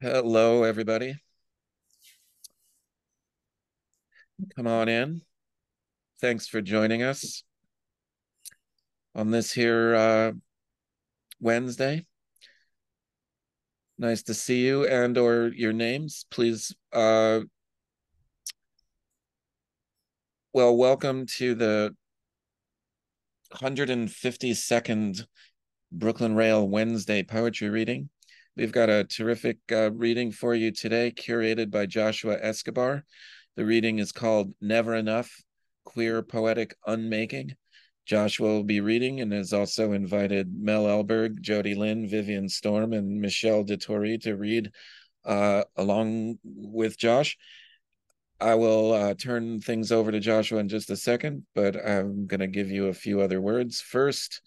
Hello, everybody. Come on in. Thanks for joining us on this here uh, Wednesday. Nice to see you and or your names. Please, uh, well, welcome to the 152nd Brooklyn Rail Wednesday poetry reading. We've got a terrific uh, reading for you today, curated by Joshua Escobar. The reading is called Never Enough Queer Poetic Unmaking. Joshua will be reading and has also invited Mel Elberg, Jodi Lin, Vivian Storm, and Michelle Detorie to read uh, along with Josh. I will uh, turn things over to Joshua in just a second, but I'm going to give you a few other words. First,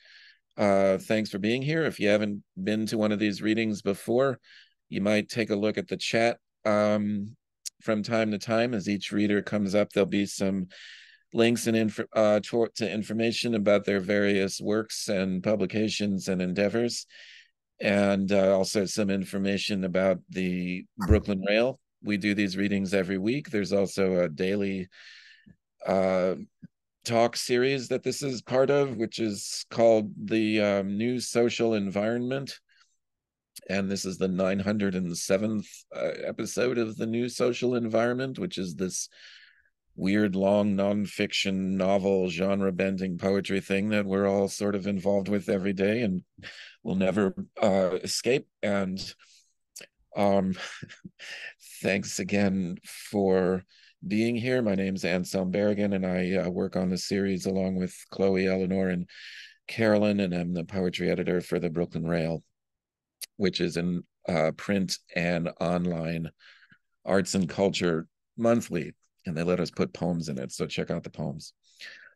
uh, thanks for being here. If you haven't been to one of these readings before, you might take a look at the chat um, from time to time. As each reader comes up, there'll be some links and inf- uh, to, to information about their various works and publications and endeavors, and uh, also some information about the Brooklyn Rail. We do these readings every week. There's also a daily uh, talk series that this is part of, which is called the um, New Social Environment. And this is the 907th uh, episode of the New Social Environment, which is this weird, long nonfiction novel genre bending poetry thing that we're all sort of involved with every day and will never uh, escape. And um, thanks again for being here. My name is Anselm Berrigan, and I uh, work on the series along with Chloe, Eleanor, and Carolyn, and I'm the poetry editor for the Brooklyn Rail, which is in uh, print and online arts and culture monthly, and they let us put poems in it. So check out the poems.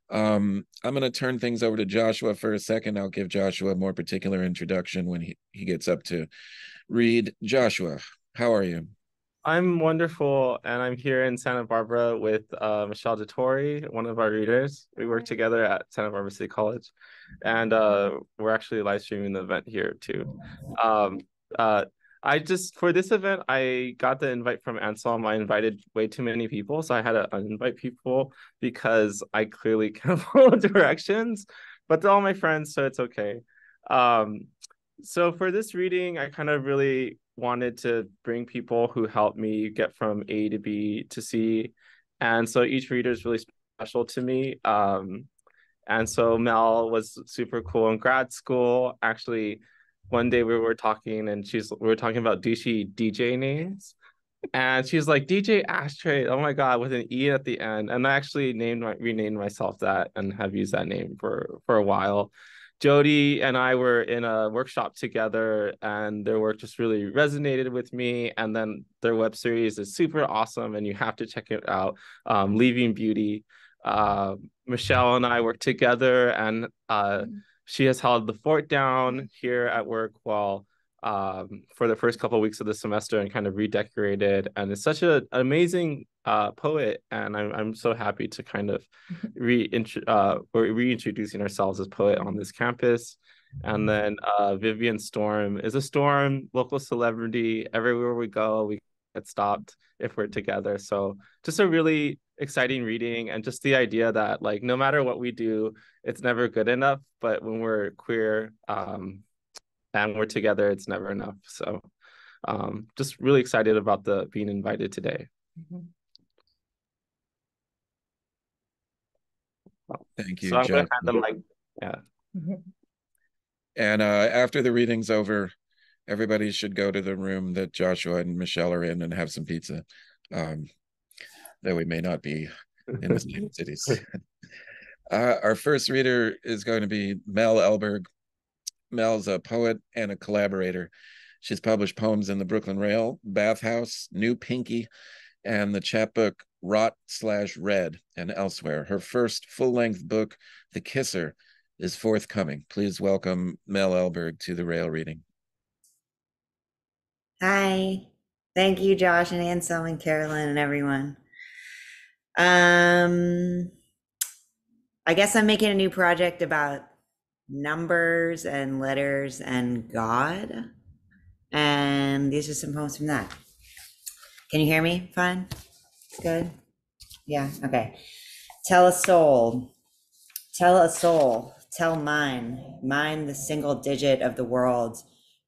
Um, I'm going to turn things over to Joshua for a second. I'll give Joshua a more particular introduction when he, he gets up to read. Joshua, how are you? I'm wonderful, and I'm here in Santa Barbara with uh, Michelle Detorie, one of our readers. We work together at Santa Barbara City College, and uh, we're actually live streaming the event here too. Um, uh, I just for this event, I got the invite from Anselm. I invited way too many people, so I had to uninvite people because I clearly can't follow directions. But they're all my friends, so it's okay. Um, so for this reading, I kind of really wanted to bring people who helped me get from A to B to C. And so each reader is really special to me. Um, and so Mel was super cool in grad school. Actually, one day we were talking and she's we were talking about douchey DJ names. And she's like DJ Ashtray. Oh my god, with an E at the end. And I actually named my renamed myself that and have used that name for for a while. Jodi and I were in a workshop together, and their work just really resonated with me. And then their web series is super awesome, and you have to check it out. Um, Leaving Beauty. Uh, Michelle and I work together, and uh, mm-hmm. she has held the fort down here at work while um, for the first couple of weeks of the semester and kind of redecorated. And it's such a, an amazing uh, poet, and I'm I'm so happy to kind of re uh, reintroducing ourselves as poet on this campus. And then uh, Vivian Storm is a storm, local celebrity. Everywhere we go, we get stopped if we're together. So just a really exciting reading, and just the idea that like no matter what we do, it's never good enough. But when we're queer, um, and we're together, it's never enough. So um, just really excited about the being invited today. Mm-hmm. Thank you. So I'm going to hand the mic. Yeah. Mm-hmm. And uh, after the reading's over, everybody should go to the room that Joshua and Michelle are in and have some pizza. Um, though we may not be in the same cities. Uh, our first reader is going to be Mel Elberg. Mel's a poet and a collaborator. She's published poems in the Brooklyn Rail, Bathhouse, New Pinky, and the chapbook Rot slash Red and elsewhere. Her first full length book, The Kisser, is forthcoming. Please welcome Mel Elberg to the rail reading. Hi. Thank you, Josh and Anselm and Carolyn and everyone. Um, I guess I'm making a new project about numbers and letters and God. And these are some poems from that. Can you hear me? Fine? Good? Yeah, okay. Tell a soul, tell a soul, tell mine, mine the single digit of the world,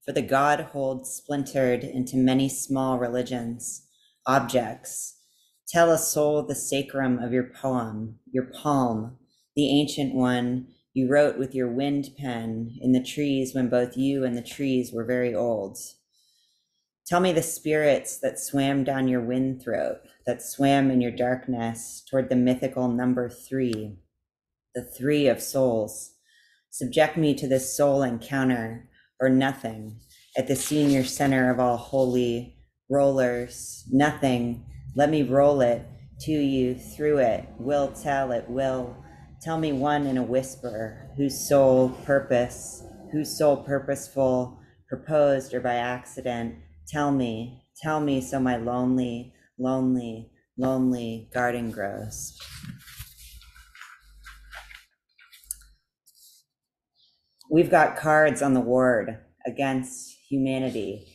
for the God holds splintered into many small religions, objects. Tell a soul the sacrum of your poem, your palm, the ancient one you wrote with your wind pen in the trees when both you and the trees were very old. Tell me the spirits that swam down your wind throat, that swam in your darkness toward the mythical number three, the three of souls. Subject me to this soul encounter or nothing at the senior center of all holy rollers, nothing. Let me roll it to you through it, will tell it will Tell me one in a whisper, whose sole purpose, whose sole purposeful, proposed or by accident. Tell me, tell me so my lonely, lonely, lonely garden grows. We've got cards on the ward against humanity.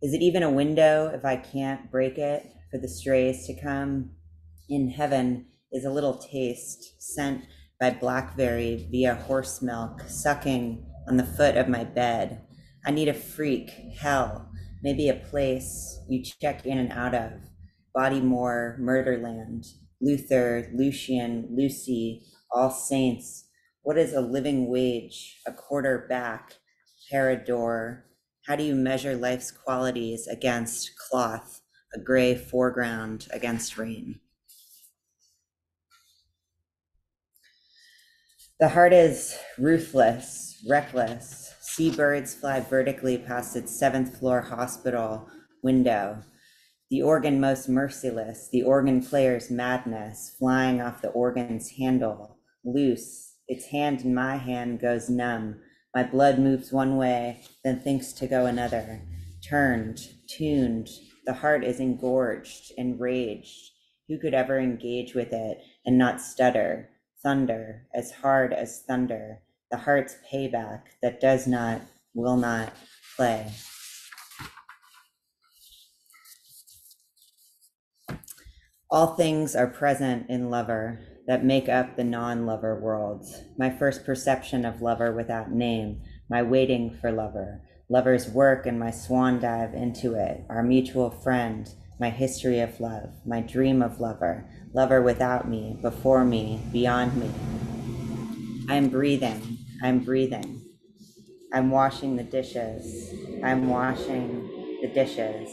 Is it even a window if I can't break it for the strays to come? In heaven is a little taste sent by blackberry via horse milk, sucking on the foot of my bed. I need a freak, hell, maybe a place you check in and out of. Bodymore, Murderland, Luther, Lucian, Lucy, All Saints. What is a living wage? A quarter back, Parador. How do you measure life's qualities against cloth, a gray foreground against rain? The heart is ruthless, reckless. Seabirds fly vertically past its seventh floor hospital window. The organ most merciless, the organ player's madness, flying off the organ's handle, loose. Its hand in my hand goes numb. My blood moves one way, then thinks to go another. Turned, tuned, the heart is engorged, enraged. Who could ever engage with it and not stutter? Thunder, as hard as thunder, the heart's payback that does not, will not play. All things are present in lover that make up the non lover world. My first perception of lover without name, my waiting for lover, lover's work and my swan dive into it, our mutual friend, my history of love, my dream of lover, lover without me, before me, beyond me. I'm breathing, I'm breathing. I'm washing the dishes, I'm washing the dishes.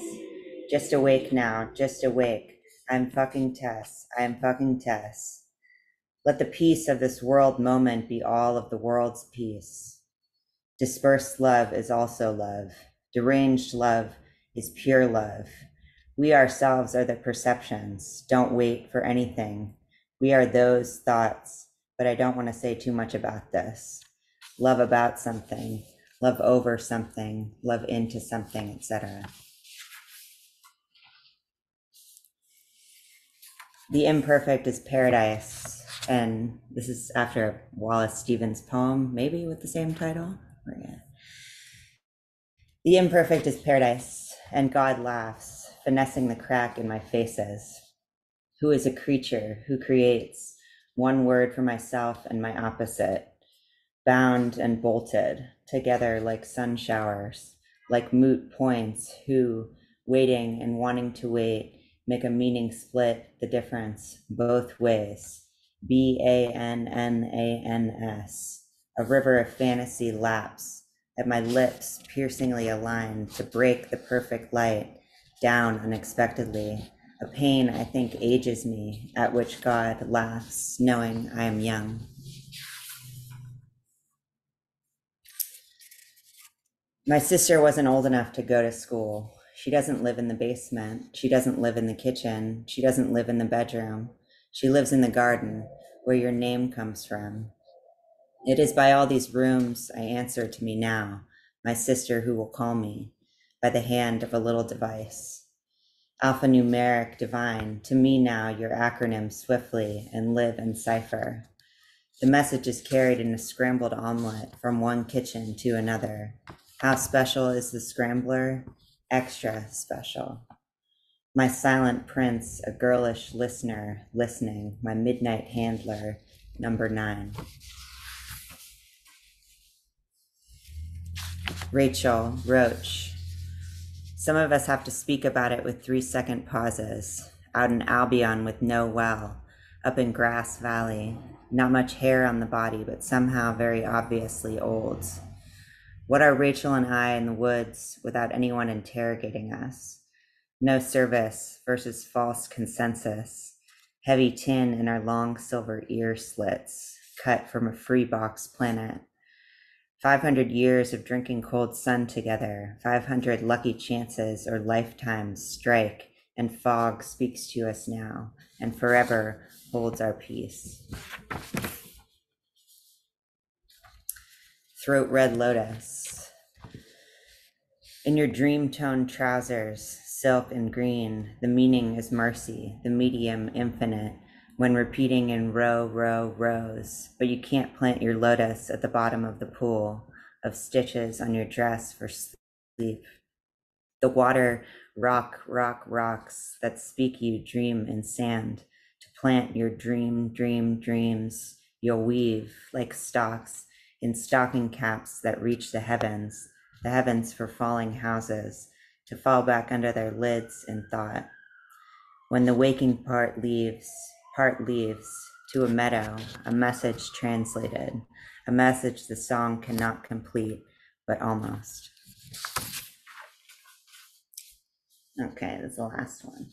Just awake now, just awake. I'm fucking Tess, I'm fucking Tess. Let the peace of this world moment be all of the world's peace. Dispersed love is also love. Deranged love is pure love. We ourselves are the perceptions. Don't wait for anything. We are those thoughts, but I don't want to say too much about this. Love about something, love over something, love into something, etc. The imperfect is paradise. And this is after Wallace Stevens' poem, maybe with the same title. The imperfect is paradise, and God laughs finessing the crack in my faces. Who is a creature who creates one word for myself and my opposite, bound and bolted together like sun showers, like moot points who, waiting and wanting to wait, make a meaning split the difference both ways. B A N N A N S. A river of fantasy laps at my lips piercingly aligned to break the perfect light down unexpectedly. A pain I think ages me, at which God laughs, knowing I am young. My sister wasn't old enough to go to school. She doesn't live in the basement. She doesn't live in the kitchen. She doesn't live in the bedroom. She lives in the garden where your name comes from. It is by all these rooms I answer to me now, my sister who will call me by the hand of a little device. Alphanumeric divine, to me now your acronym swiftly and live in cipher. The message is carried in a scrambled omelet from one kitchen to another. How special is the scrambler? Extra special. My silent prince, a girlish listener, listening, my midnight handler, number nine. Rachel Roach. Some of us have to speak about it with three second pauses. Out in Albion with no well, up in Grass Valley, not much hair on the body, but somehow very obviously old. What are Rachel and I in the woods without anyone interrogating us? No service versus false consensus. Heavy tin in our long silver ear slits, cut from a free box planet. 500 years of drinking cold sun together, 500 lucky chances or lifetimes strike, and fog speaks to us now and forever holds our peace. Throat red lotus. In your dream tone trousers, silk and green, the meaning is mercy, the medium infinite, when repeating in row, row, rows, but you can't plant your lotus at the bottom of the pool of stitches on your dress for sleep. The water rock, rock, rocks that speak you dream in sand to plant your dream, dream, dreams. You'll weave like stalks in stocking caps that reach the heavens, the heavens for falling houses to fall back under their lids in thought. When the waking part leaves, part leaves to a meadow, a message translated, a message the song cannot complete, but almost. Okay, that's the last one.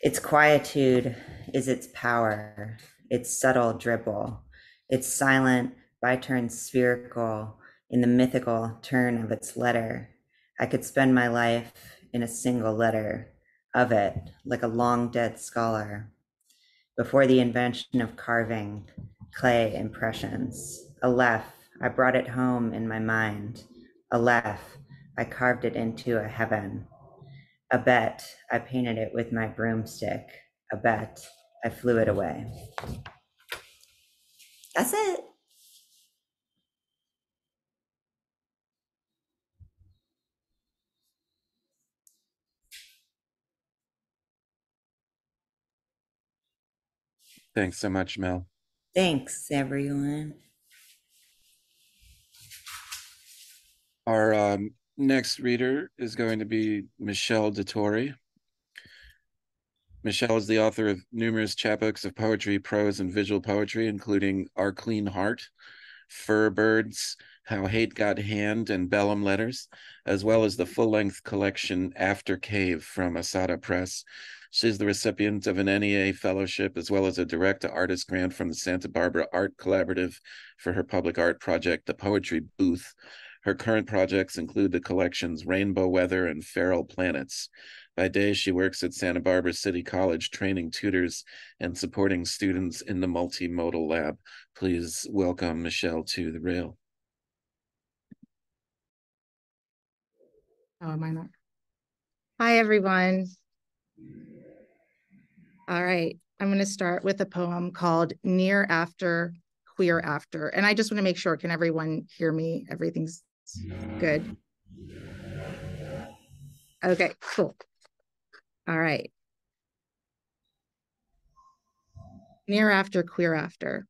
Its quietude is its power, its subtle dribble, its silent, by turns spherical, in the mythical turn of its letter, I could spend my life in a single letter of it, like a long dead scholar. Before the invention of carving, clay impressions, A Aleph, I brought it home in my mind. A Aleph, I carved it into a heaven. A bet, I painted it with my broomstick. A bet, I flew it away. That's it. Thanks so much, Mel. Thanks, everyone. Our um, next reader is going to be Michelle Detorie. Michelle is the author of numerous chapbooks of poetry, prose, and visual poetry, including Our Clean Heart, Fur Birds, How Hate Got Hand, and Bellum Letters, as well as the full length collection After Cave from Ahsahta Press, She's the recipient of an NEA fellowship as well as a direct to artist grant from the Santa Barbara Art Collaborative for her public art project, The Poetry Booth. Her current projects include the collections Rainbow Weather and Feral Planets. By day, she works at Santa Barbara City College, training tutors and supporting students in the multimodal lab. Please welcome Michelle to the rail. Oh, am I not? Hi, everyone. All right. I'm going to start with a poem called Near After, Queer After. And I just want to make sure, can everyone hear me? Everything's good. Okay, cool. All right. Near After, Queer After.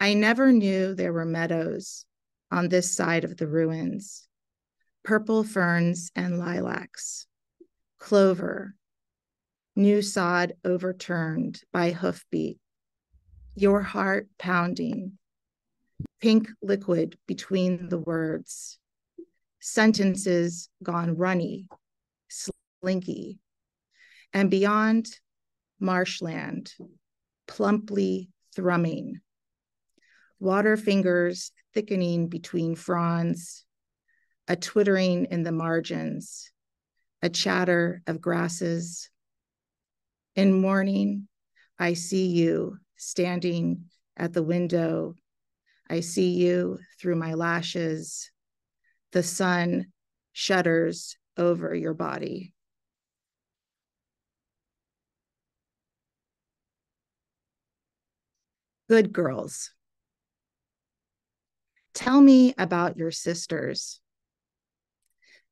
I never knew there were meadows on this side of the ruins, purple ferns and lilacs, clover, new sod overturned by hoofbeat, your heart pounding, pink liquid between the words, sentences gone runny, slinky, and beyond marshland, plumply thrumming, water fingers thickening between fronds, a twittering in the margins, a chatter of grasses, in morning, I see you standing at the window. I see you through my lashes. The sun shudders over your body. Good girls. Tell me about your sisters.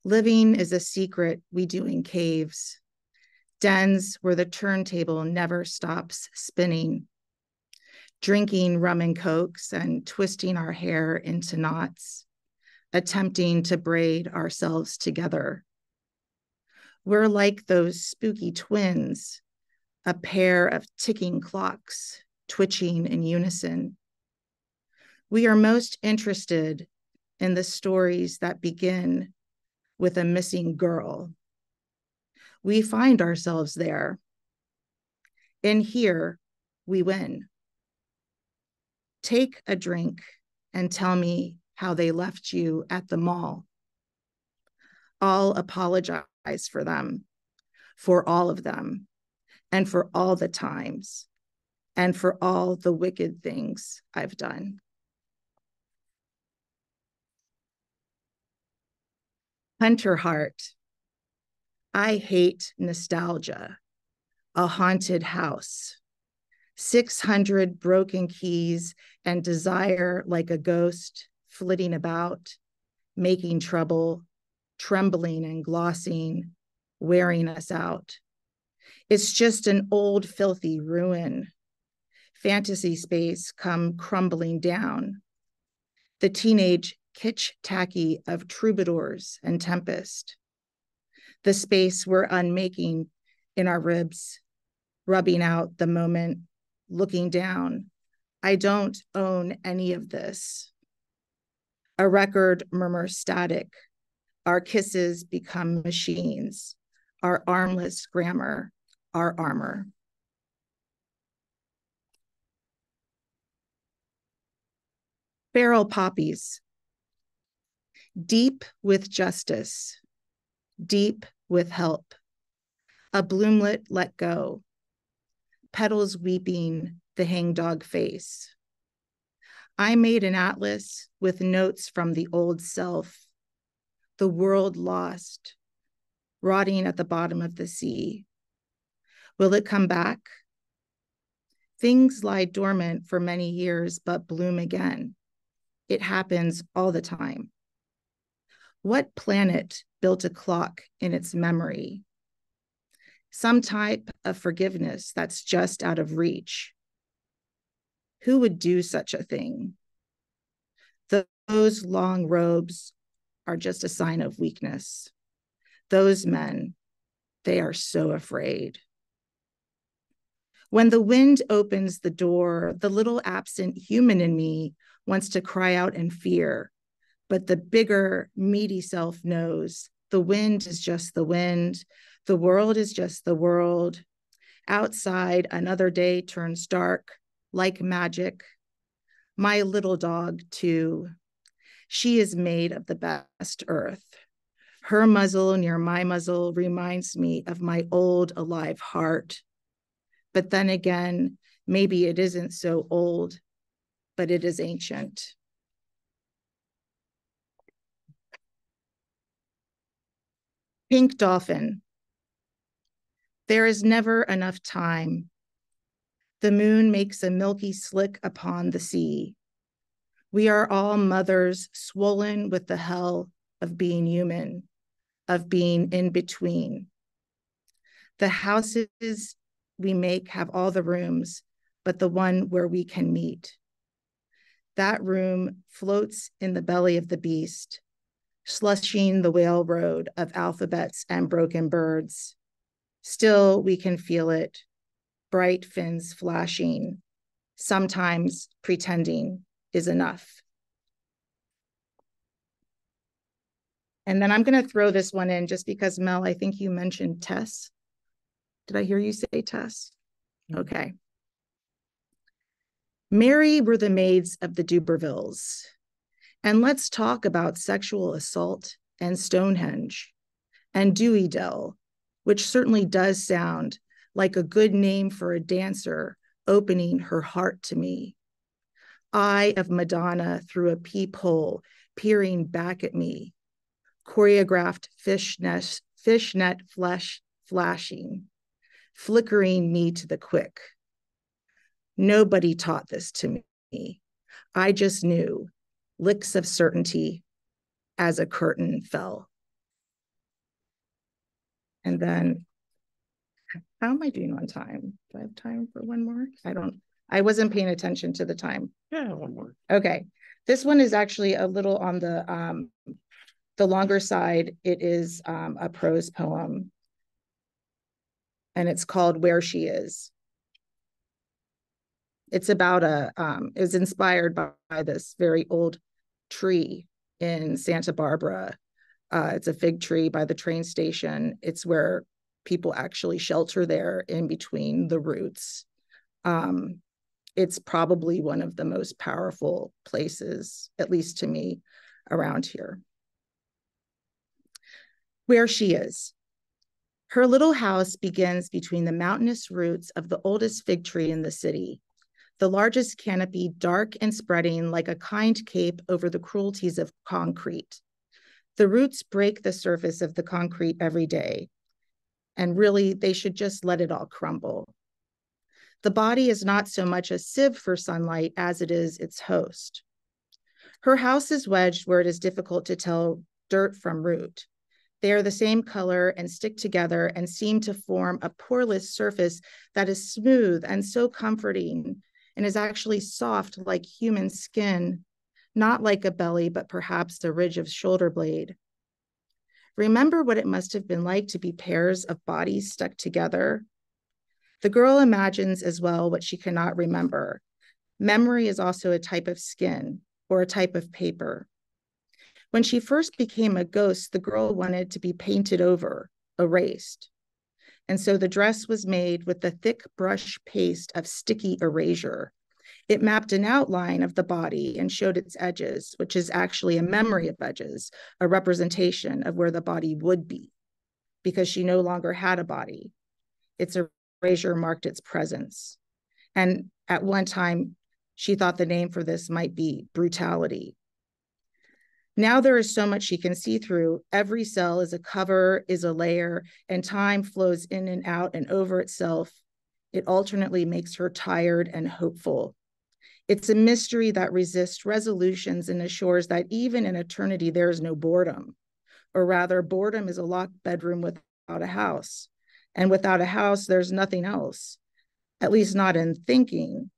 Living is a secret we do in caves, dens where the turntable never stops spinning, drinking rum and cokes and twisting our hair into knots, attempting to braid ourselves together. We're like those spooky twins, a pair of ticking clocks twitching in unison. We are most interested in the stories that begin with a missing girl. We find ourselves there. In here, we win. Take a drink and tell me how they left you at the mall. I'll apologize for them, for all of them, and for all the times, and for all the wicked things I've done. Hunter Heart. I hate nostalgia, a haunted house, 600 broken keys and desire like a ghost flitting about, making trouble, trembling and glossing, wearing us out. It's just an old, filthy ruin. Fantasy space come crumbling down. The teenage kitsch tacky of troubadours and tempest. The space we're unmaking in our ribs, rubbing out the moment, looking down. I don't own any of this. A record murmurs static. Our kisses become machines. Our armless grammar, our armor. Feral poppies, deep with justice, deep with help. A bloomlet let go, petals weeping the hangdog face. I made an atlas with notes from the old self, the world lost, rotting at the bottom of the sea. Will it come back? Things lie dormant for many years, but bloom again. It happens all the time. What planet built a clock in its memory? Some type of forgiveness that's just out of reach. Who would do such a thing? Those long robes are just a sign of weakness. Those men, they are so afraid. When the wind opens the door, the little absent human in me wants to cry out in fear but the bigger, meaty self knows the wind is just the wind, the world is just the world. Outside, another day turns dark like magic. My little dog, too. She is made of the best earth. Her muzzle near my muzzle reminds me of my old alive heart. But then again, maybe it isn't so old, but it is ancient. Pink dolphin. There is never enough time. The moon makes a milky slick upon the sea. We are all mothers swollen with the hell of being human, of being in between. The houses we make have all the rooms, but the one where we can meet. That room floats in the belly of the beast, slushing the whale road of alphabets and broken birds. Still, we can feel it, bright fins flashing, sometimes pretending is enough. And then I'm going to throw this one in just because, Mel, I think you mentioned Tess. Did I hear you say Tess? Mm-hmm. Okay. Mary were the maids of the d'Urbervilles. And let's talk about sexual assault and Stonehenge and Dewey Dell, which certainly does sound like a good name for a dancer opening her heart to me. Eye of Madonna through a peephole, peering back at me. Choreographed fishnet, fishnet flesh flashing, flickering me to the quick. Nobody taught this to me. I just knew licks of certainty as a curtain fell. And then, how am I doing on time? Do I have time for one more? I don't, I wasn't paying attention to the time. Yeah, one more. Okay, this one is actually a little on the um, the longer side. It is um, a prose poem, and it's called "Where She Is." It's about a. Um, it was inspired by, by this very old tree in Santa Barbara. Uh, it's a fig tree by the train station. It's where people actually shelter there in between the roots. Um, it's probably one of the most powerful places, at least to me, around here. Where she is. Her little house begins between the mountainous roots of the oldest fig tree in the city, the largest canopy dark and spreading like a kind cape over the cruelties of concrete. The roots break the surface of the concrete every day, and really they should just let it all crumble. The body is not so much a sieve for sunlight as it is its host. Her house is wedged where it is difficult to tell dirt from root. They are the same color and stick together and seem to form a poreless surface that is smooth and so comforting and is actually soft like human skin, not like a belly, but perhaps the ridge of shoulder blade. Remember what it must have been like to be pairs of bodies stuck together, the girl imagines as well what she cannot remember. Memory is also a type of skin or a type of paper. When she first became a ghost, the girl wanted to be painted over, erased. And so the dress was made with the thick brush paste of sticky erasure. It mapped an outline of the body and showed its edges, which is actually a memory of edges, a representation of where the body would be, because she no longer had a body. It's erasure marked its presence. And at one time, she thought the name for this might be brutality. Now there is so much she can see through. Every cell is a cover, is a layer, and time flows in and out and over itself. It alternately makes her tired and hopeful. It's a mystery that resists resolutions and assures that even in eternity, there is no boredom. Or rather, boredom is a locked bedroom without a house. And without a house, there's nothing else, at least not in thinking.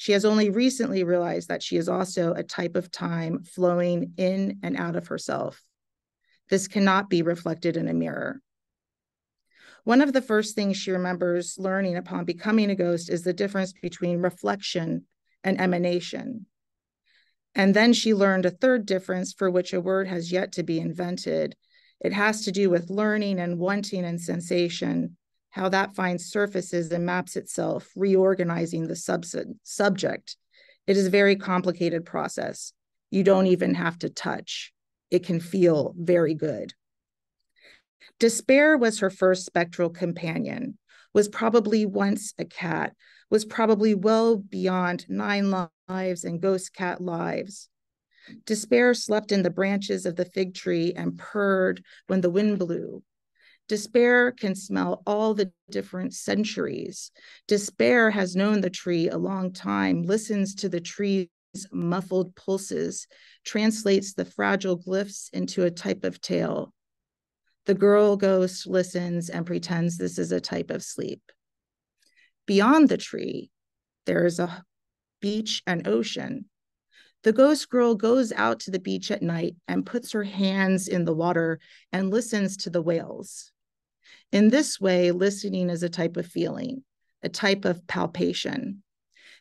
She has only recently realized that she is also a type of time flowing in and out of herself. This cannot be reflected in a mirror. One of the first things she remembers learning upon becoming a ghost is the difference between reflection and emanation. And then she learned a third difference for which a word has yet to be invented, it has to do with learning and wanting and sensation, how that finds surfaces and maps itself, reorganizing the sub- subject. It is a very complicated process. You don't even have to touch. It can feel very good. Despair was her first spectral companion, was probably once a cat, was probably well beyond nine lives and ghost cat lives. Despair slept in the branches of the fig tree and purred when the wind blew. Despair can smell all the different centuries. Despair has known the tree a long time, listens to the tree's muffled pulses, translates the fragile glyphs into a type of tale. The girl ghost listens and pretends this is a type of sleep. Beyond the tree, there is a beach and ocean, the ghost girl goes out to the beach at night and puts her hands in the water and listens to the whales. In this way, listening is a type of feeling, a type of palpation.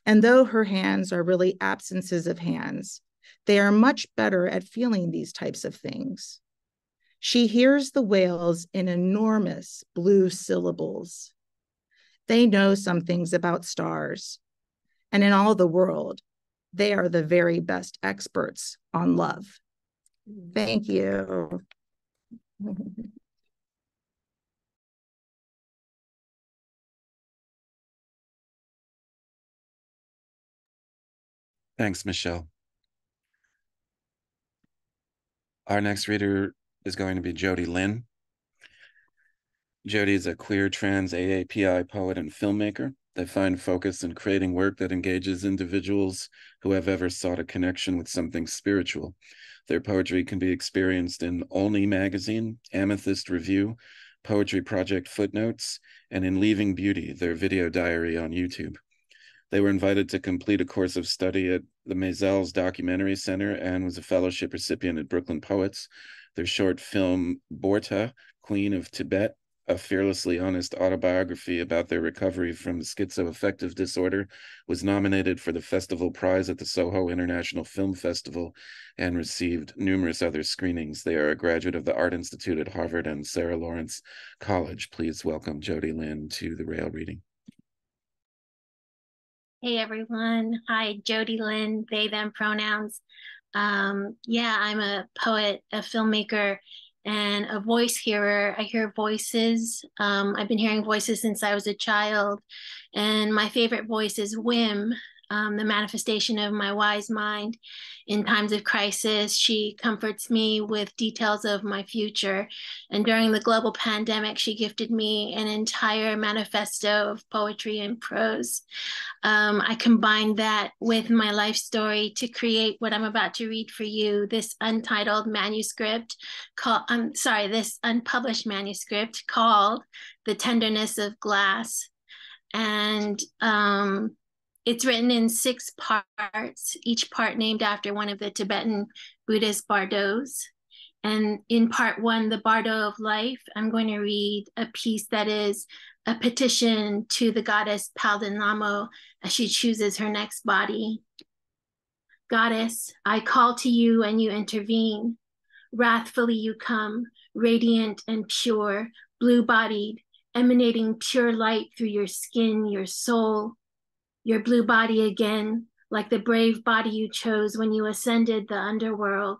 And though her hands are really absences of hands, they are much better at feeling these types of things. She hears the whales in enormous blue syllables. They know some things about stars. And in all the world, they are the very best experts on love. Mm-hmm. Thank you. Thanks, Michelle. Our next reader is going to be Jodi Lin. Jodi is a queer trans AAPI poet and filmmaker. They find focus in creating work that engages individuals who have ever sought a connection with something spiritual. Their poetry can be experienced in Olney Magazine, Amethyst Review, Poetry Project Footnotes, and in Leaving Beauty, their video diary on YouTube. They were invited to complete a course of study at the Maysles Documentary Center and was a fellowship recipient at Brooklyn Poets. Their short film, Borta, Queen of Tibet, a fearlessly honest autobiography about their recovery from schizoaffective disorder, was nominated for the festival prize at the Soho International Film Festival and received numerous other screenings. They are a graduate of the Art Institute at Harvard and Sarah Lawrence College. Please welcome Jodi Lin to the Rail reading. Hey everyone. Hi, Jodi Lin, they, them pronouns. Um, yeah, I'm a poet, a filmmaker, and a voice hearer. I hear voices. Um, I've been hearing voices since I was a child. And my favorite voice is Whim, um, the manifestation of my wise mind. In times of crisis, she comforts me with details of my future. And during the global pandemic, she gifted me an entire manifesto of poetry and prose. Um, I combined that with my life story to create what I'm about to read for you this untitled manuscript called, I'm sorry, this unpublished manuscript called The Tenderness of Glass. And um, it's written in six parts, each part named after one of the Tibetan Buddhist bardos. And in part one, the Bardo of Life, I'm going to read a piece that is a petition to the goddess Palden Lhamo as she chooses her next body. Goddess, I call to you and you intervene. Wrathfully you come, radiant and pure, blue bodied, emanating pure light through your skin, your soul, your blue body again, like the brave body you chose when you ascended the underworld.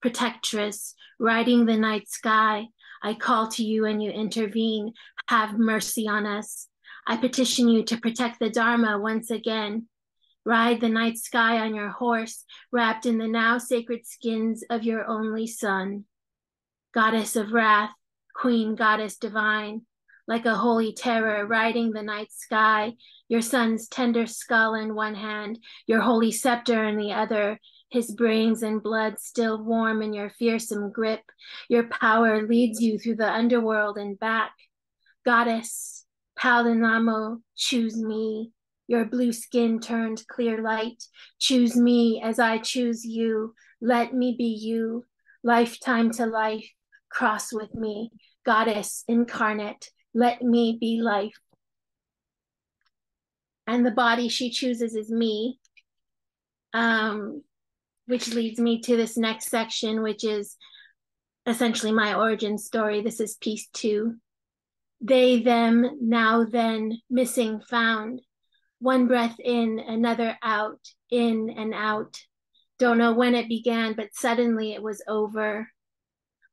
Protectress, riding the night sky, I call to you and you intervene. Have mercy on us. I petition you to protect the Dharma once again. Ride the night sky on your horse, wrapped in the now sacred skins of your only son. Goddess of wrath, queen goddess divine, like a holy terror riding the night sky, your son's tender skull in one hand, your holy scepter in the other, his brains and blood still warm in your fearsome grip. Your power leads you through the underworld and back. Goddess, Palden Lhamo, choose me. Your blue skin turned clear light. Choose me as I choose you. Let me be you. Lifetime to life, cross with me. Goddess incarnate, let me be life. And the body she chooses is me, um, which leads me to this next section, which is essentially my origin story. This is piece two. They, them, now, then, missing, found. One breath in, another out, in and out. Don't know when it began, but suddenly it was over.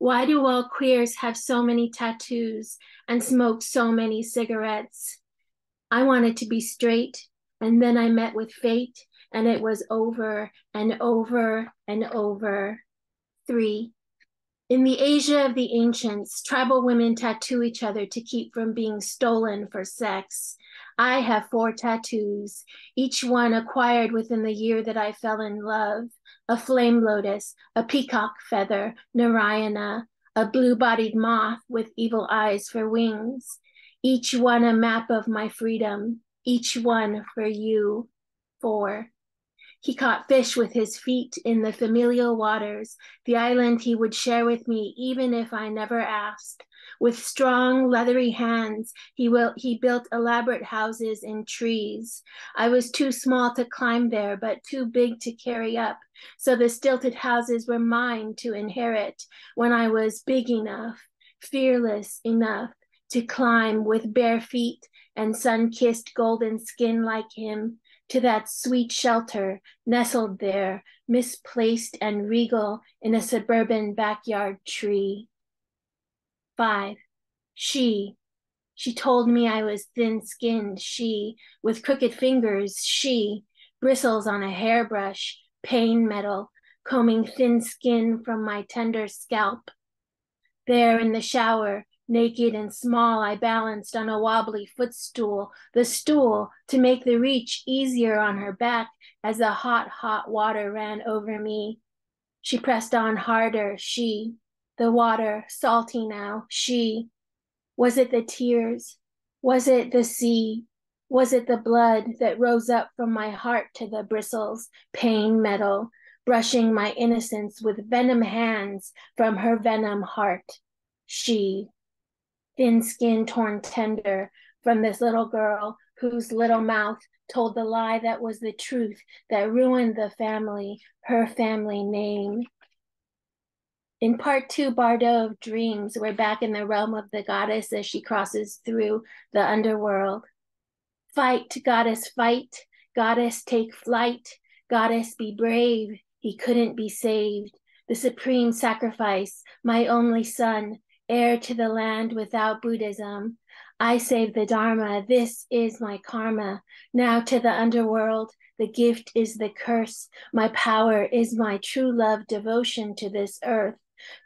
Why do all queers have so many tattoos and smoke so many cigarettes? I wanted to be straight, and then I met with fate, and it was over and over and over. Three. In the Asia of the ancients, tribal women tattoo each other to keep from being stolen for sex. I have four tattoos, each one acquired within the year that I fell in love a flame lotus, a peacock feather, Narayana, a blue bodied moth with evil eyes for wings, each one a map of my freedom, each one for you. Four. He caught fish with his feet in the familial waters, the island he would share with me even if I never asked. With strong, leathery hands, he, will, he built elaborate houses in trees. I was too small to climb there, but too big to carry up. So the stilted houses were mine to inherit when I was big enough, fearless enough to climb with bare feet and sun kissed golden skin like him to that sweet shelter nestled there, misplaced and regal in a suburban backyard tree. Five, she. She told me I was thin skinned, she, with crooked fingers, she, bristles on a hairbrush, pain metal, combing thin skin from my tender scalp. There in the shower, Naked and small, I balanced on a wobbly footstool, the stool to make the reach easier on her back as the hot, hot water ran over me. She pressed on harder, she, the water, salty now, she. Was it the tears? Was it the sea? Was it the blood that rose up from my heart to the bristles, pain metal, brushing my innocence with venom hands from her venom heart? She, thin skin torn tender from this little girl whose little mouth told the lie that was the truth that ruined the family, her family name. In part two, Bardo of Dreams, we're back in the realm of the goddess as she crosses through the underworld. Fight, goddess, fight. Goddess, take flight. Goddess, be brave. He couldn't be saved. The supreme sacrifice, my only son, heir to the land without Buddhism. I save the Dharma. This is my karma. Now to the underworld. The gift is the curse. My power is my true love devotion to this earth.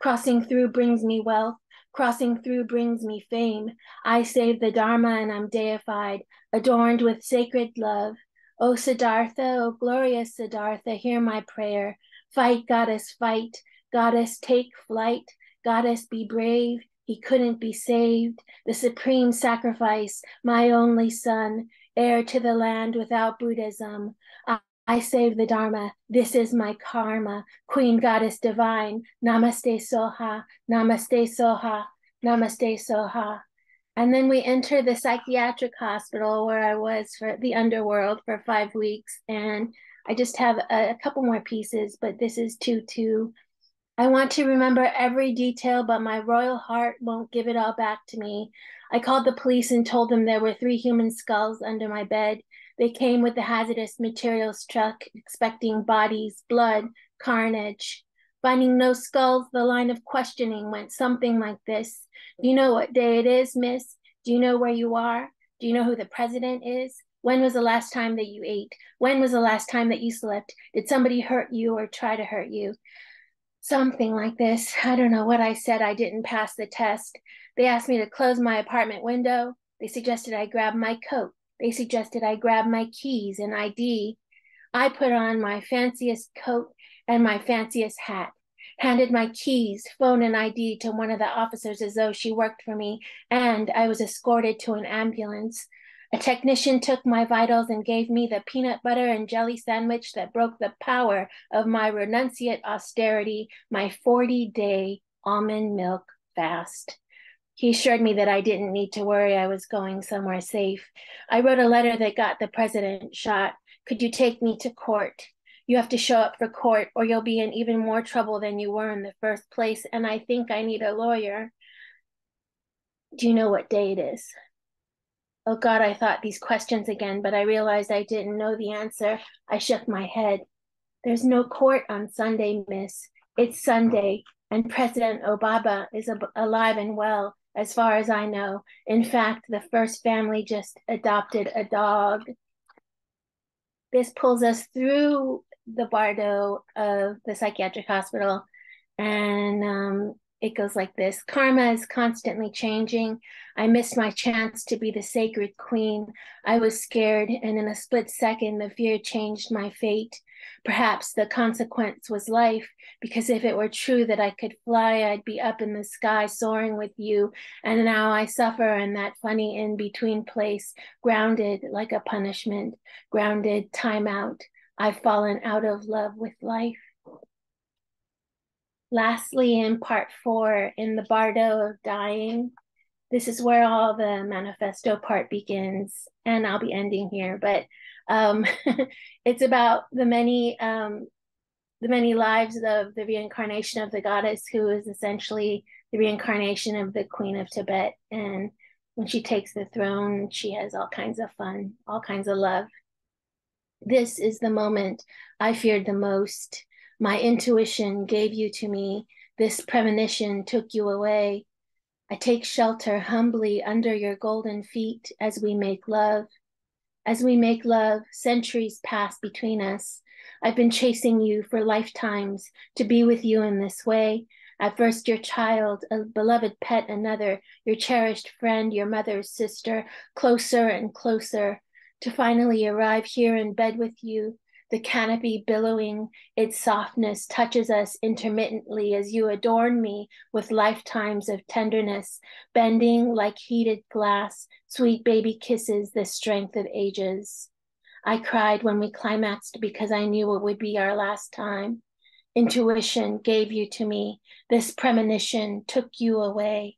Crossing through brings me wealth. Crossing through brings me fame. I save the Dharma and I'm deified, adorned with sacred love. O Siddhartha, O glorious Siddhartha, hear my prayer. Fight, goddess, fight. Goddess, take flight. Goddess, be brave. He couldn't be saved. The supreme sacrifice, my only son, heir to the land without Buddhism. I, I save the Dharma. This is my karma. Queen Goddess Divine. Namaste Soha. Namaste Soha. Namaste Soha. And then we enter the psychiatric hospital where I was for the underworld for five weeks. And I just have a, a couple more pieces, but this is 2 2. I want to remember every detail, but my royal heart won't give it all back to me. I called the police and told them there were three human skulls under my bed. They came with the hazardous materials truck, expecting bodies, blood, carnage. Finding no skulls, the line of questioning went something like this Do you know what day it is, miss? Do you know where you are? Do you know who the president is? When was the last time that you ate? When was the last time that you slept? Did somebody hurt you or try to hurt you? Something like this. I don't know what I said. I didn't pass the test. They asked me to close my apartment window. They suggested I grab my coat. They suggested I grab my keys and ID. I put on my fanciest coat and my fanciest hat, handed my keys, phone, and ID to one of the officers as though she worked for me, and I was escorted to an ambulance. A technician took my vitals and gave me the peanut butter and jelly sandwich that broke the power of my renunciate austerity, my 40 day almond milk fast. He assured me that I didn't need to worry, I was going somewhere safe. I wrote a letter that got the president shot. Could you take me to court? You have to show up for court, or you'll be in even more trouble than you were in the first place. And I think I need a lawyer. Do you know what day it is? Oh God, I thought these questions again, but I realized I didn't know the answer. I shook my head. There's no court on Sunday, miss. It's Sunday, and President Obama is alive and well as far as I know. In fact, the first family just adopted a dog. This pulls us through the bardo of the psychiatric hospital, and um, it goes like this Karma is constantly changing. I missed my chance to be the sacred queen. I was scared, and in a split second, the fear changed my fate. Perhaps the consequence was life, because if it were true that I could fly, I'd be up in the sky soaring with you. And now I suffer in that funny in between place, grounded like a punishment, grounded, time out. I've fallen out of love with life. Lastly, in part four, in the Bardo of Dying, this is where all the manifesto part begins, and I'll be ending here. But um, it's about the many um, the many lives of the reincarnation of the goddess, who is essentially the reincarnation of the Queen of Tibet. And when she takes the throne, she has all kinds of fun, all kinds of love. This is the moment I feared the most. My intuition gave you to me. This premonition took you away. I take shelter humbly under your golden feet as we make love. As we make love, centuries pass between us. I've been chasing you for lifetimes to be with you in this way. At first, your child, a beloved pet, another, your cherished friend, your mother's sister, closer and closer, to finally arrive here in bed with you. The canopy billowing, its softness touches us intermittently as you adorn me with lifetimes of tenderness, bending like heated glass, sweet baby kisses, the strength of ages. I cried when we climaxed because I knew it would be our last time. Intuition gave you to me. This premonition took you away.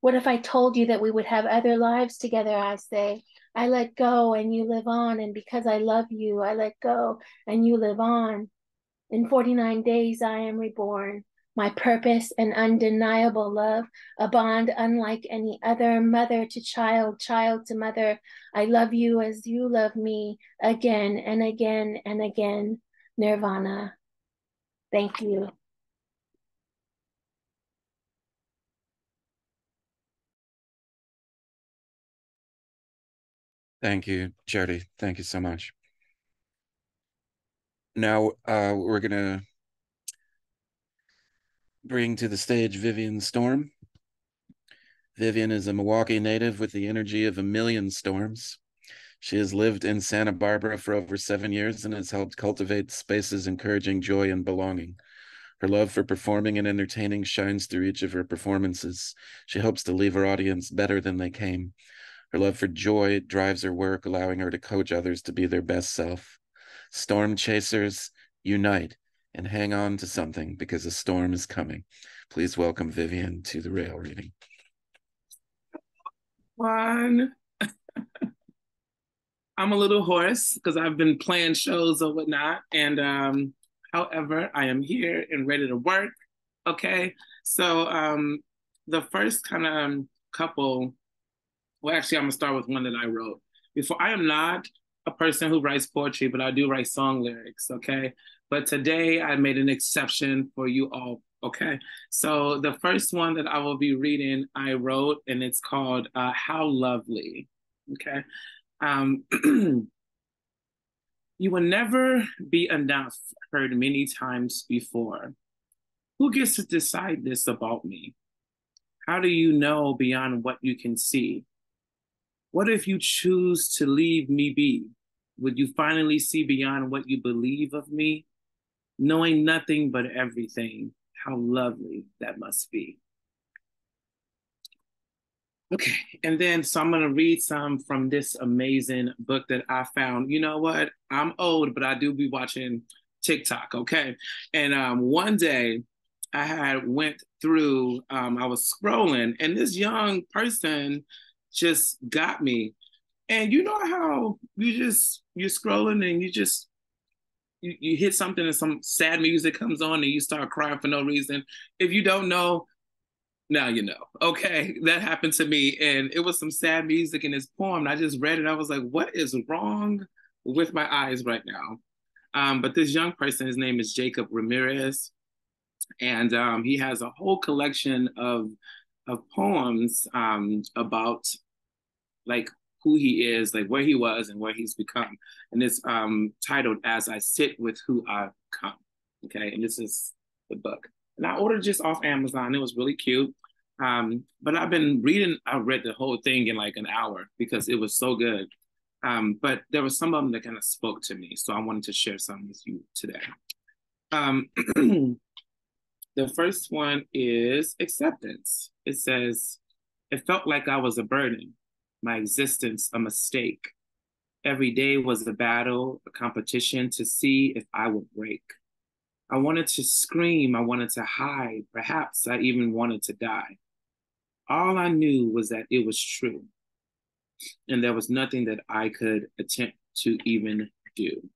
What if I told you that we would have other lives together? I say, I let go and you live on. And because I love you, I let go and you live on. In 49 days, I am reborn. My purpose and undeniable love, a bond unlike any other, mother to child, child to mother. I love you as you love me again and again and again. Nirvana. Thank you. Thank you, Jodi. Thank you so much. Now uh, we're going to bring to the stage Vivian Storm. Vivian is a Milwaukee native with the energy of a million storms. She has lived in Santa Barbara for over seven years and has helped cultivate spaces encouraging joy and belonging. Her love for performing and entertaining shines through each of her performances. She hopes to leave her audience better than they came. Her love for joy drives her work, allowing her to coach others to be their best self. Storm chasers, unite and hang on to something because a storm is coming. Please welcome Vivian to the rail reading. One. I'm a little hoarse because I've been playing shows or whatnot. And um, however, I am here and ready to work. Okay. So um, the first kind of um, couple, well, actually, I'm gonna start with one that I wrote. Before I am not a person who writes poetry, but I do write song lyrics. Okay. But today I made an exception for you all. Okay. So the first one that I will be reading, I wrote, and it's called uh, How Lovely. Okay. Um, you will never be enough, heard many times before. Who gets to decide this about me? How do you know beyond what you can see? What if you choose to leave me be? Would you finally see beyond what you believe of me? Knowing nothing but everything, how lovely that must be. Okay, and then so I'm gonna read some from this amazing book that I found. You know what? I'm old, but I do be watching TikTok. Okay, and um, one day I had went through. Um, I was scrolling, and this young person just got me. And you know how you just you're scrolling and you just you, you hit something and some sad music comes on and you start crying for no reason. If you don't know, now you know. Okay, that happened to me, and it was some sad music in this poem. And I just read it. I was like, "What is wrong with my eyes right now?" Um, but this young person, his name is Jacob Ramirez, and um, he has a whole collection of of poems um, about like who he is, like where he was and where he's become. And it's um, titled "As I Sit with Who I've Come." Okay, and this is the book. And I ordered just off Amazon. It was really cute. Um, but I've been reading, I read the whole thing in like an hour because it was so good. Um, but there were some of them that kind of spoke to me. So I wanted to share some with you today. Um, the first one is acceptance. It says, It felt like I was a burden, my existence a mistake. Every day was a battle, a competition to see if I would break. I wanted to scream, I wanted to hide, perhaps I even wanted to die. All I knew was that it was true, and there was nothing that I could attempt to even do.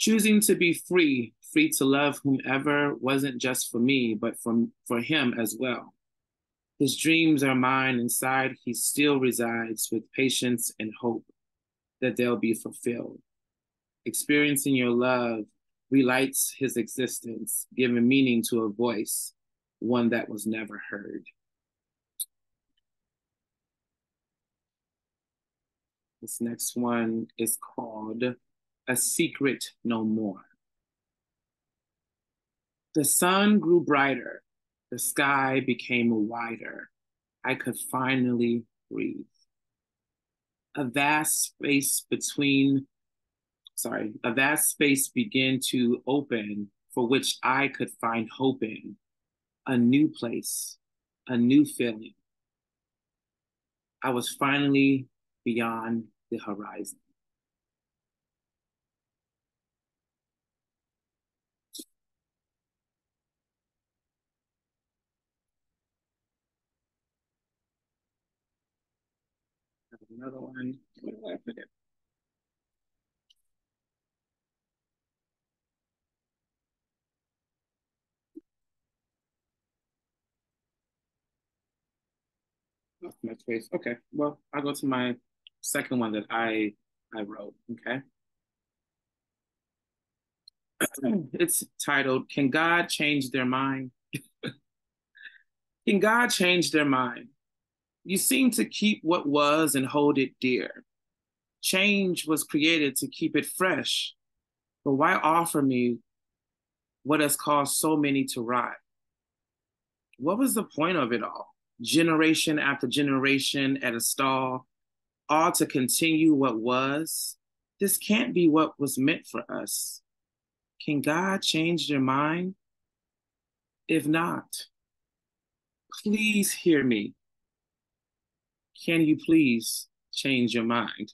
Choosing to be free, free to love whomever wasn't just for me, but from, for him as well. His dreams are mine inside, he still resides with patience and hope that they'll be fulfilled. Experiencing your love relights his existence, giving meaning to a voice, one that was never heard. This next one is called A Secret No More. The sun grew brighter. The sky became wider. I could finally breathe. A vast space between, sorry, a vast space began to open for which I could find hope in. A new place, a new feeling. I was finally beyond the horizon. Another one. Where did I put it? Lost my space. Okay. Well, I'll go to my second one that I I wrote. Okay. it's titled Can God Change Their Mind? Can God change their mind? You seem to keep what was and hold it dear. Change was created to keep it fresh. But why offer me what has caused so many to rot? What was the point of it all? Generation after generation at a stall, all to continue what was? This can't be what was meant for us. Can God change their mind? If not, please hear me. Can you please change your mind?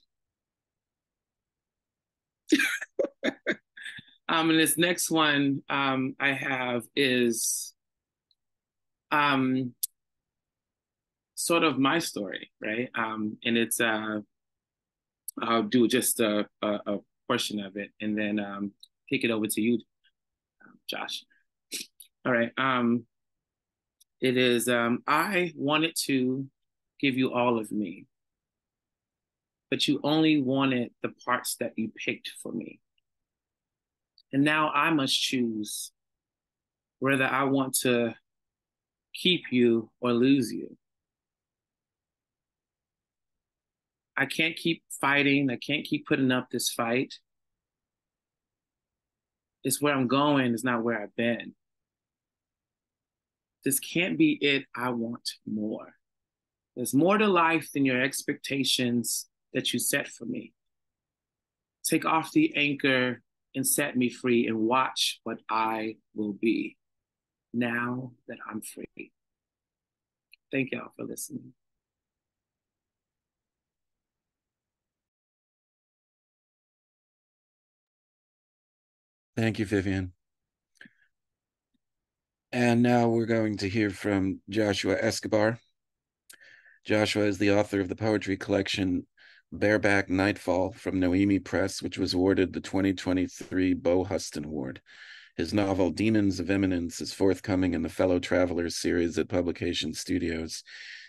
um, and this next one um, I have is um, sort of my story, right? Um, and it's uh, I'll do just a, a, a portion of it and then um, take it over to you, Josh. All right. Um, it is um, I wanted to give you all of me, but you only wanted the parts that you picked for me. And now I must choose whether I want to keep you or lose you. I can't keep fighting. I can't keep putting up this fight. It's where I'm going, it's not where I've been. This can't be it. I want more. There's more to life than your expectations that you set for me. Take off the anchor and set me free and watch what I will be now that I'm free. Thank y'all for listening. Thank you, Vivian. And now we're going to hear from Joshua Escobar. Joshua is the author of the poetry collection Bareback Nightfall from Noemi Press, which was awarded the 2023 Beau Huston Award. His novel Demons of Eminence is forthcoming in the Fellow Travelers series at Publication Studios.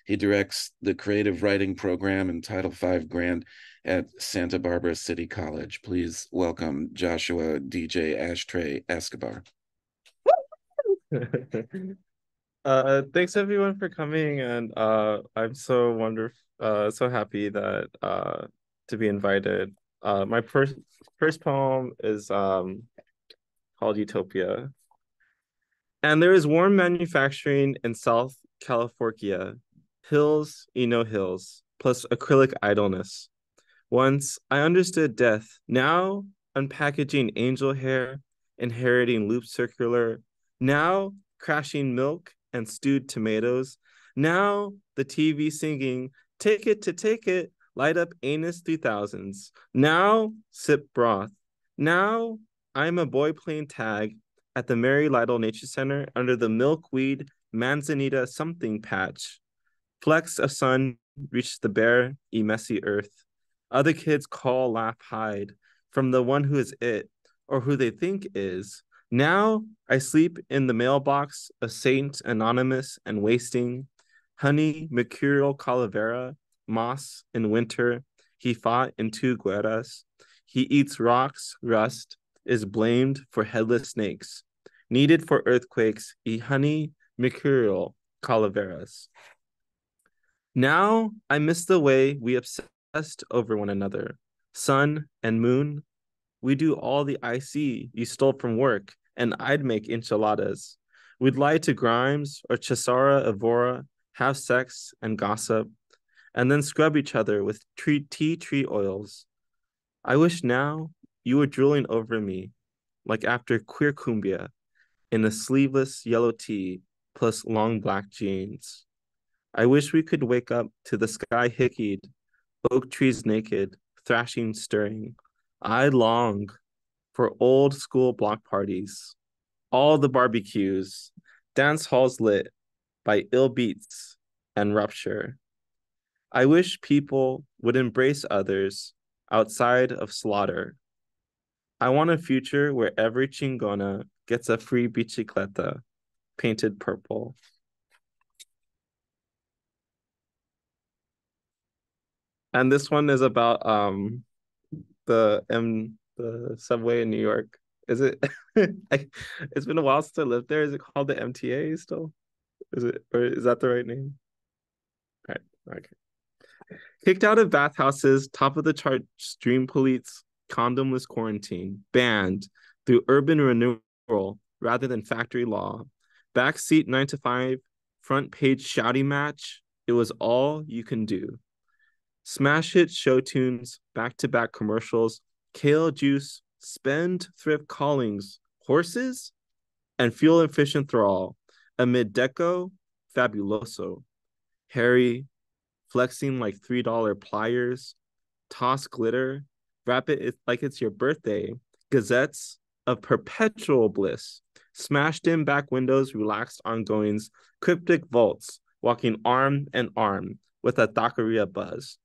He directs the creative writing program and Title V grant at Santa Barbara City College. Please welcome Joshua DJ Ashtray Escobar. uh, thanks everyone for coming, and uh, I'm so wonderful, uh, so happy that uh, to be invited. Uh, my first first poem is um called Utopia. And there is warm manufacturing in South California, hills, Eno hills, plus acrylic idleness. Once I understood death, now unpackaging angel hair, inheriting loop circular, now crashing milk and stewed tomatoes, now the TV singing, take it to take it, light up anus 3000s, now sip broth, now I'm a boy playing tag at the Mary Lytle Nature Center under the milkweed manzanita something patch. Flecks of sun reach the bare, e messy earth. Other kids call, laugh, hide from the one who is it or who they think is. Now I sleep in the mailbox, a saint anonymous and wasting. Honey, mercurial calavera, moss in winter. He fought in two guerras. He eats rocks, rust, is blamed for headless snakes, needed for earthquakes, e honey, mercurial, calaveras. Now I miss the way we obsessed over one another. Sun and moon, we do all the IC you stole from work and I'd make enchiladas. We'd lie to Grimes or Cesaria Evora, have sex and gossip, and then scrub each other with tree, tea tree oils. I wish now you were drooling over me, like after queer cumbia, in a sleeveless yellow tee plus long black jeans. I wish we could wake up to the sky hickeyed, oak trees naked, thrashing stirring. I long for old school block parties, all the barbecues, dance halls lit by ill beats and rupture. I wish people would embrace others outside of slaughter. I want a future where every chingona gets a free bicicleta painted purple. And this one is about um the M the subway in New York. Is it it's been a while since I lived there. Is it called the MTA still? Is it or is that the right name? All right, okay. Kicked out of bathhouses, top of the chart stream police, condomless quarantine, banned through urban renewal rather than factory law. Backseat nine to five, front page shouting match. It was all you can do. Smash hit show tunes, back to back commercials, kale juice, spend thrift callings, horses, and fuel efficient thrall amid deco fabuloso. Harry flexing like $3 pliers, toss glitter, wrap it like it's your birthday, gazettes of perpetual bliss, smashed in back windows, relaxed ongoings, cryptic vaults, walking arm in arm with a taqueria buzz.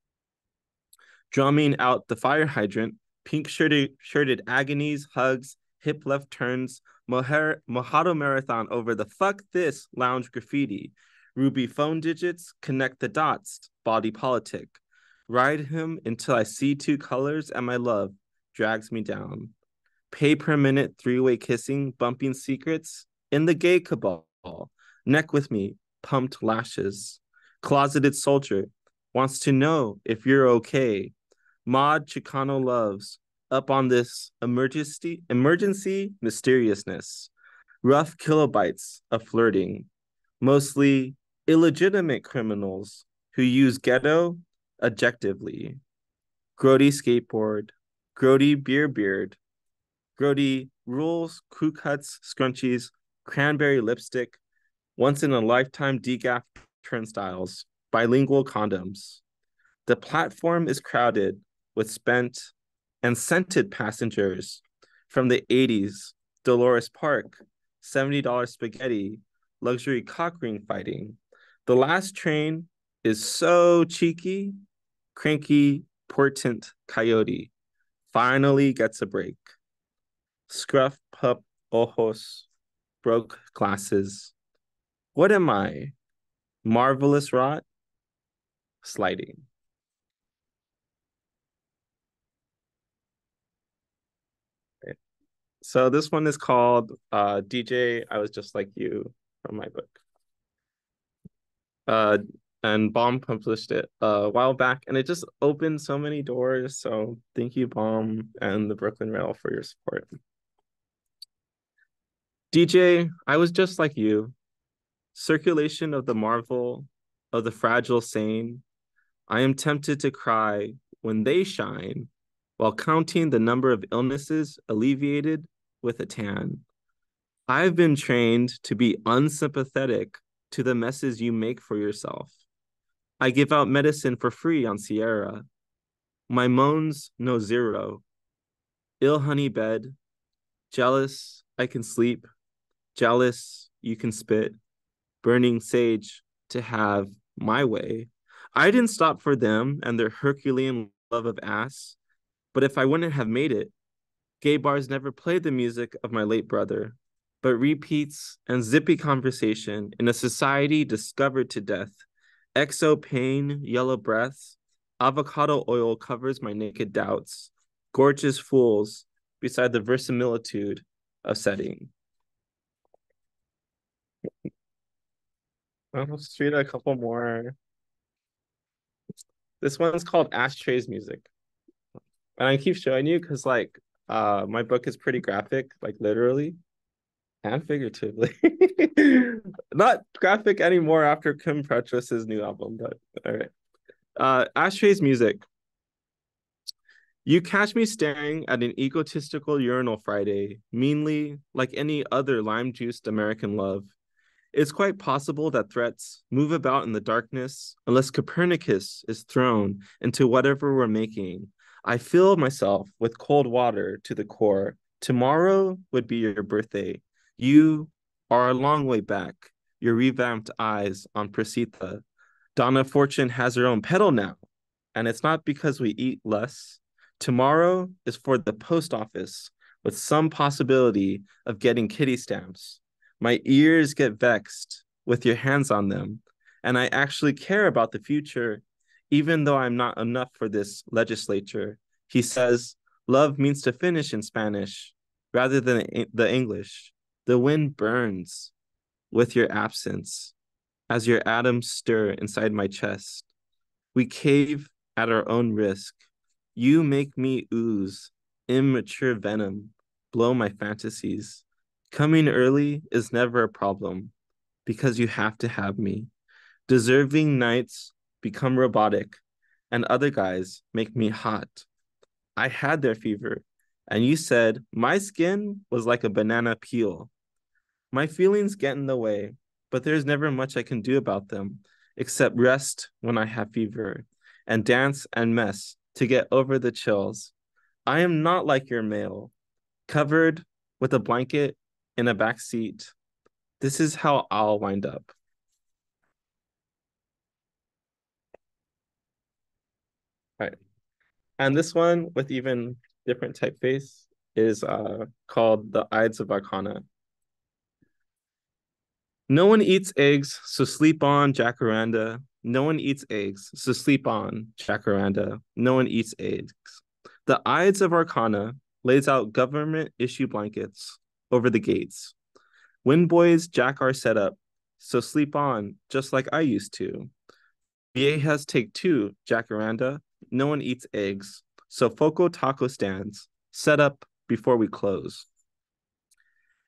Drumming out the fire hydrant, pink shirted, shirted agonies, hugs, hip left turns, Mojado marathon over the fuck this lounge graffiti, ruby phone digits, connect the dots, body politic. Ride him until I see two colors and my love drags me down. Pay per minute three way kissing, bumping secrets in the gay cabal. Neck with me, pumped lashes. Closeted soldier wants to know if you're okay. Mod Chicano loves up on this emergency emergency mysteriousness. Rough kilobytes of flirting, mostly illegitimate criminals who use ghetto objectively. Grody skateboard, Grody beer beard, Grody rules, crew cuts, scrunchies, cranberry lipstick, once in a lifetime decaf turnstiles, bilingual condoms. The platform is crowded with spent and scented passengers from the 80s, Dolores Park, $70 spaghetti, luxury cock ring fighting. The last train is so cheeky, cranky, portent coyote finally gets a break. Scruff pup ojos, broke glasses. What am I? Marvelous rot? Sliding. So this one is called uh, DJ. I was just like you from my book. Uh, and Bomb published it a while back, and it just opened so many doors. So thank you, Bomb, and the Brooklyn Rail for your support. DJ, I was just like you. Circulation of the marvel of the fragile sane. I am tempted to cry when they shine while counting the number of illnesses alleviated with a tan. I've been trained to be unsympathetic to the messes you make for yourself. I give out medicine for free on Sierra. My moans know zero. Ill honey bed. Jealous, I can sleep. Jealous, you can spit. Burning sage to have my way. I didn't stop for them and their Herculean love of ass, but if I wouldn't have made it, Gay bars never played the music of my late brother, but repeats and zippy conversation in a society discovered to death. Exo pain, yellow breath, avocado oil covers my naked doubts. Gorgeous fools beside the verisimilitude of setting. I'll just read a couple more. This one's called Ashtrays Music. And I keep showing you because like uh, my book is pretty graphic, like literally. and figuratively. Not graphic anymore after Kim Petras' new album, but all right. Uh, Ashtray's music. You catch me staring at an egotistical urinal Friday, meanly, like any other lime juiced American love. It's quite possible that threats move about in the darkness unless Copernicus is thrown into whatever we're making. I fill myself with cold water to the core. Tomorrow would be your birthday. You are a long way back. Your revamped eyes on Prasita. Donna Fortune has her own pedal now. And it's not because we eat less. Tomorrow is for the post office with some possibility of getting kitty stamps. My ears get vexed with your hands on them, and I actually care about the future, even though I'm not enough for this legislature. He says, Love means to finish in Spanish rather than the English. The wind burns with your absence as your atoms stir inside my chest. We cave at our own risk. You make me ooze immature venom, blow my fantasies. Coming early is never a problem because you have to have me. Deserving nights become robotic, and other guys make me hot. I had their fever, and you said my skin was like a banana peel. My feelings get in the way, but there's never much I can do about them except rest when I have fever and dance and mess to get over the chills. I am not like your male, covered with a blanket in a back seat. This is how I'll wind up. All right. And this one with even different typeface is uh, called the Ides of Arcana. No one eats eggs, so sleep on, Jacaranda. No one eats eggs, so sleep on, Jacaranda. No one eats eggs. The Ides of Arcana lays out government issue blankets over the gates. Wind boys jack are set up, so sleep on, just like I used to. Viejas take two, Jacaranda. No one eats eggs, so Foco taco stands, set up before we close.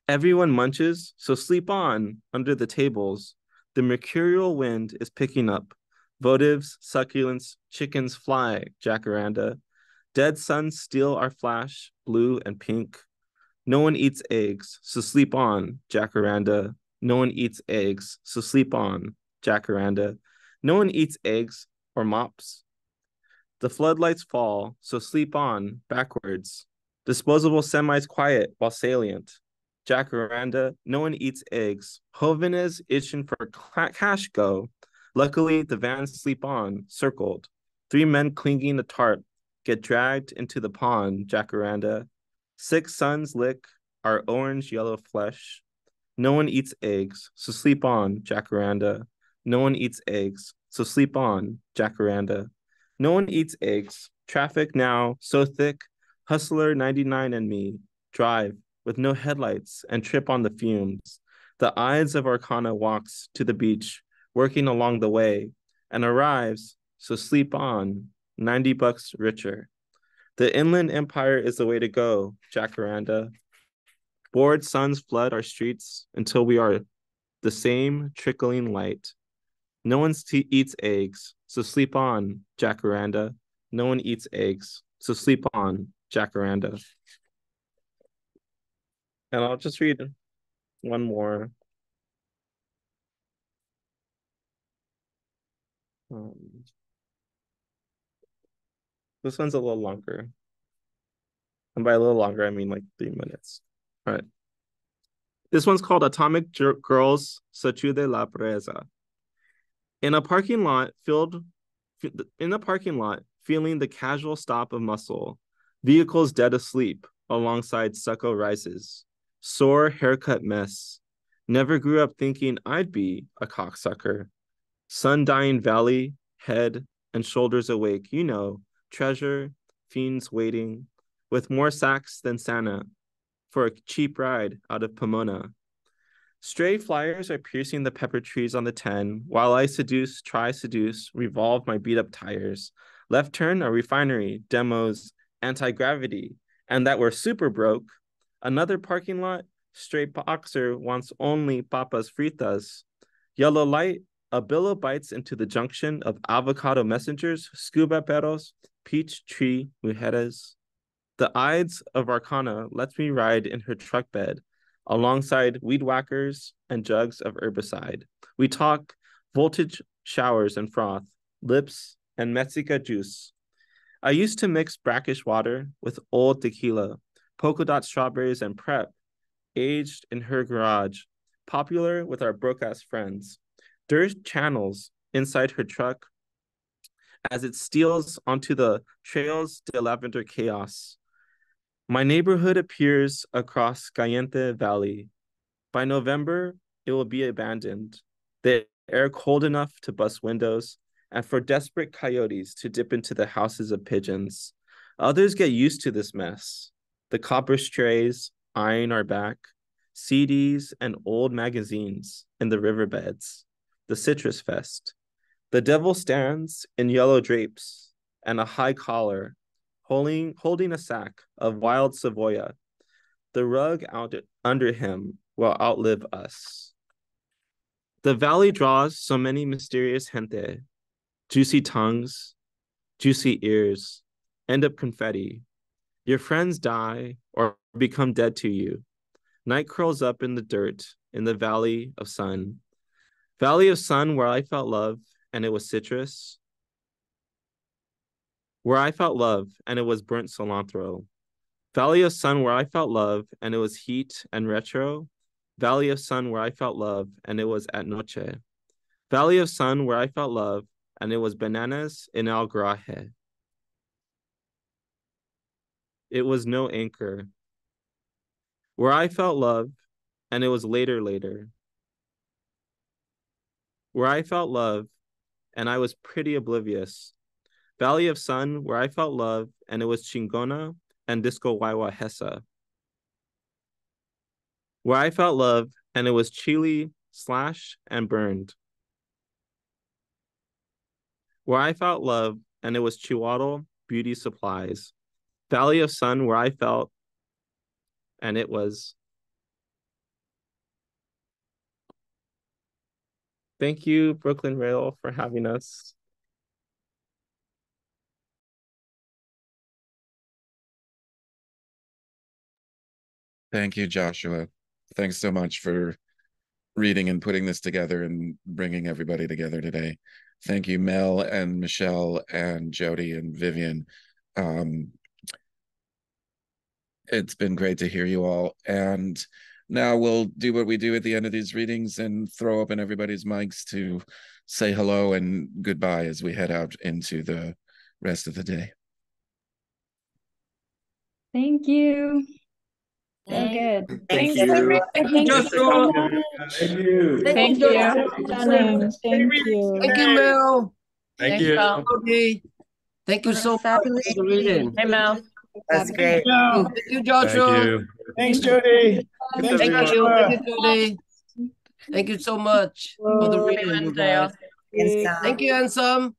Everyone munches, so sleep on under the tables. The mercurial wind is picking up. Votives, succulents, chickens fly, jacaranda. Dead suns steal our flash, blue and pink. No one eats eggs, so sleep on, jacaranda. No one eats eggs, so sleep on, jacaranda. No one eats eggs or mops. The floodlights fall, so sleep on, backwards. Disposable semis quiet while salient. Jacaranda, no one eats eggs. Jovenes itching for cash go. Luckily, the vans sleep on, circled. Three men clinging a tarp get dragged into the pond, Jacaranda. Six suns lick our orange yellow flesh. No one eats eggs, so sleep on, Jacaranda. No one eats eggs, so sleep on, Jacaranda. No one eats eggs. Traffic now so thick. Hustler 99 and me drive with no headlights and trip on the fumes. The Ides of Arcana walks to the beach, working along the way, and arrives, so sleep on, 90 bucks richer. The inland empire is the way to go, Jacaranda. Bored suns flood our streets until we are the same trickling light. No one eats eggs, so sleep on, Jacaranda. No one eats eggs, so sleep on, Jacaranda. And I'll just read one more. Um, this one's a little longer. And by a little longer, I mean like three minutes. All right. This one's called Atomic Girls Sacude la Presa. In a parking lot filled in a parking lot, feeling the casual stop of muscle, vehicles dead asleep alongside succo rises sore haircut mess. Never grew up thinking I'd be a cocksucker. Sun dying valley, head and shoulders awake, you know, treasure, fiends waiting, with more sacks than Santa for a cheap ride out of Pomona. Stray flyers are piercing the pepper trees on the 10, while I seduce, try seduce, revolve my beat up tires. Left turn, a refinery, demos, anti gravity, and that we're super broke, Another parking lot, Straight boxer wants only papas fritas. Yellow light, a billow bites into the junction of avocado messengers, scuba perros, peach tree mujeres. The Ides of Arcana lets me ride in her truck bed alongside weed whackers and jugs of herbicide. We talk voltage showers and froth, lips and Mexica juice. I used to mix brackish water with old tequila, polka dot strawberries, and prep, aged in her garage, popular with our broke ass friends. Dirt channels inside her truck as it steals onto the trails de lavender chaos. My neighborhood appears across Caliente Valley. By November, it will be abandoned. The air cold enough to bust windows, and for desperate coyotes to dip into the houses of pigeons. Others get used to this mess. The copper strays eyeing our back, CDs and old magazines in the riverbeds, the citrus fest. The devil stands in yellow drapes and a high collar holding, holding a sack of wild Savoya. The rug out under him will outlive us. The valley draws so many mysterious gente, juicy tongues, juicy ears, end up confetti. Your friends die or become dead to you. Night curls up in the dirt in the valley of sun. Valley of sun where I felt love and it was citrus, where I felt love, and it was burnt cilantro. Valley of Sun, where I felt love, and it was heat and retro. Valley of Sun, where I felt love, and it was at noche. Valley of Sun, where I felt love, and it was bananas in El Garaje. It was no anchor. Where I felt love, and it was later, later. Where I felt love, and I was pretty oblivious Valley of Sun, where I felt love, and it was Chingona and Disco Waiwa Hessa. Where I felt love, and it was Chile, Slash, and Burned. Where I felt love, and it was Chihuahua Beauty Supplies. Valley of Sun, where I felt, and it was. Thank you, Brooklyn Rail, for having us. Thank you, Joshua. Thanks so much for reading and putting this together and bringing everybody together today. Thank you, Mel and Michelle and Jodi and Vivian. Um, it's been great to hear you all. And now we'll do what we do at the end of these readings and throw open everybody's mics to say hello and goodbye as we head out into the rest of the day. Thank you. So good. Thank Thanks, you. Thank you so much. Thank you. Thank you. Stunning. Thank you. Thank you, Mel. Thank you. Mel. Okay. Thank you so much for the reading. Hey, Mel. That's great. Thank you, Joshua. Thank you. Thanks, Jodi. Thank you. Thank you, Jodi. Thank you so much for the reading, you guys. Thanks, Tom. Thank you, Ansem.